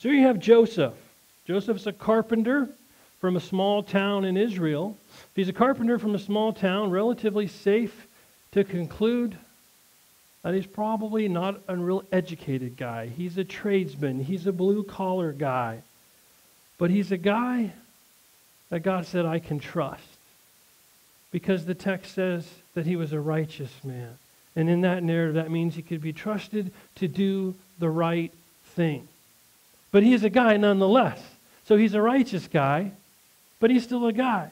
So you have Joseph. Joseph's a carpenter from a small town in Israel. He's a carpenter from a small town, relatively safe to conclude that he's probably not a real educated guy. He's a tradesman, he's a blue collar guy. But he's a guy that God said, I can trust. Because the text says that he was a righteous man. And in that narrative, that means he could be trusted to do the right thing. But he's a guy nonetheless. So he's a righteous guy, but he's still a guy.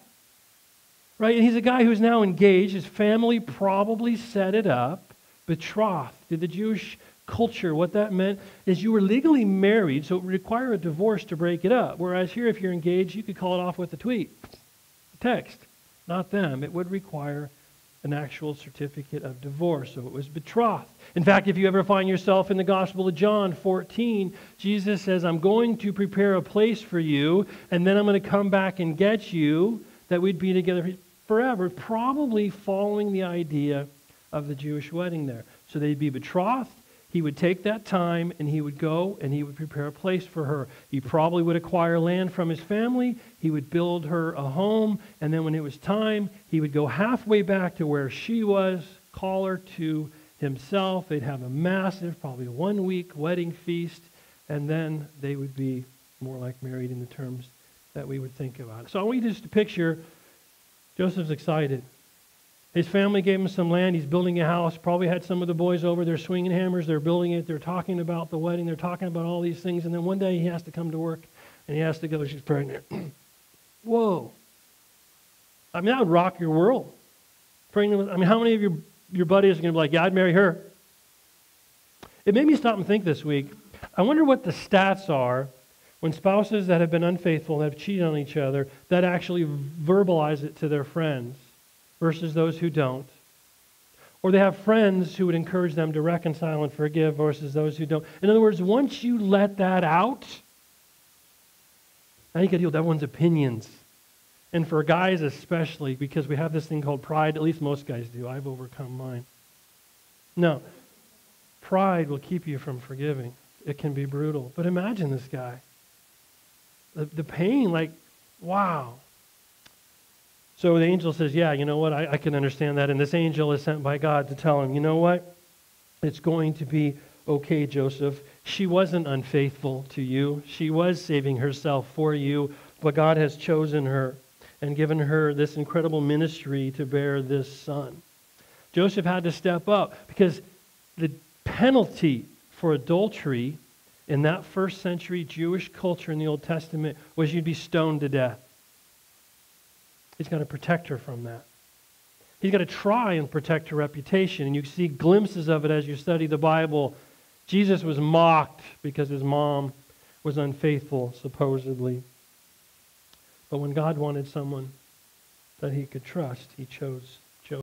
Right? And he's a guy who's now engaged. His family probably set it up, betrothed. Did the Jewish culture, what that meant is you were legally married, so it would require a divorce to break it up. Whereas here, if you're engaged, you could call it off with a tweet, a text. Not them. It would require an actual certificate of divorce. So it was betrothed. In fact, if you ever find yourself in the Gospel of John 14, Jesus says, I'm going to prepare a place for you, and then I'm going to come back and get you, that we'd be together forever, probably following the idea of the Jewish wedding there. So they'd be betrothed. He would take that time and he would go and he would prepare a place for her. He probably would acquire land from his family. He would build her a home. And then when it was time, he would go halfway back to where she was, call her to himself. They'd have a massive, probably one week wedding feast. And then they would be more like married in the terms that we would think about. So I want you just to picture Joseph's excited. His family gave him some land. He's building a house. Probably had some of the boys over. They're swinging hammers. They're building it. They're talking about the wedding. They're talking about all these things. And then one day he has to come to work and he has to go. She's pregnant. Whoa. I mean, that would rock your world. Pregnant with, I mean, how many of your, your buddies are going to be like, yeah, I'd marry her? It made me stop and think this week. I wonder what the stats are when spouses that have been unfaithful, that have cheated on each other, that actually verbalize it to their friends versus those who don't. Or they have friends who would encourage them to reconcile and forgive versus those who don't. In other words, once you let that out, now you to deal with everyone's opinions. And for guys especially, because we have this thing called pride, at least most guys do. I've overcome mine. No. Pride will keep you from forgiving. It can be brutal. But imagine this guy. The, the pain, like, wow. So the angel says, Yeah, you know what? I, I can understand that. And this angel is sent by God to tell him, You know what? It's going to be okay, Joseph. She wasn't unfaithful to you, she was saving herself for you, but God has chosen her and given her this incredible ministry to bear this son. Joseph had to step up because the penalty for adultery in that first century Jewish culture in the Old Testament was you'd be stoned to death. He's got to protect her from that. He's got to try and protect her reputation. And you see glimpses of it as you study the Bible. Jesus was mocked because his mom was unfaithful, supposedly. But when God wanted someone that he could trust, he chose